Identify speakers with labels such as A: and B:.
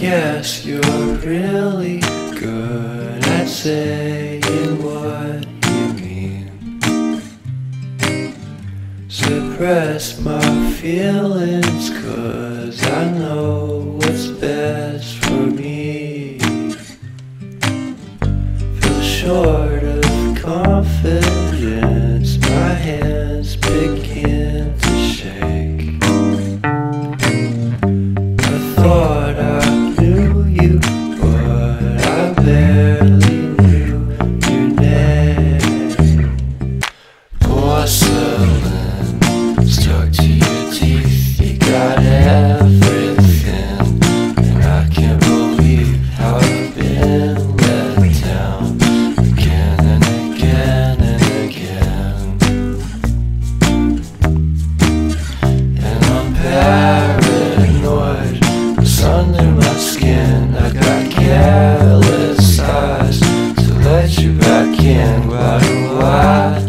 A: Guess you're really good at saying Suppress my feelings, cause I know what's best for me. Feel short of confidence, you back in. Why do I?